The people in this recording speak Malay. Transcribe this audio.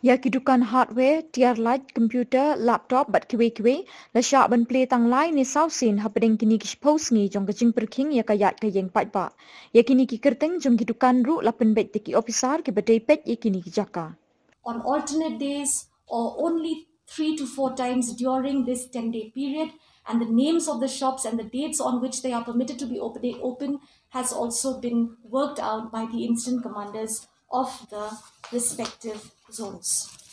Ya kidukan hardware, tiar light, komputer, laptop bat kiwe-kiwe, la syak ban play tang lai ni sausin hapadeng kini kish post ni jong kajing perking ya kayat kayeng pat ba. Ya kini ki kerteng jong kidukan ru lapen bet tiki officer ke badai pet ya kini ki jaka. On alternate days or only three to four times during this 10 day period, and the names of the shops and the dates on which they are permitted to be open, open has also been worked out by the incident commanders of the respective zones.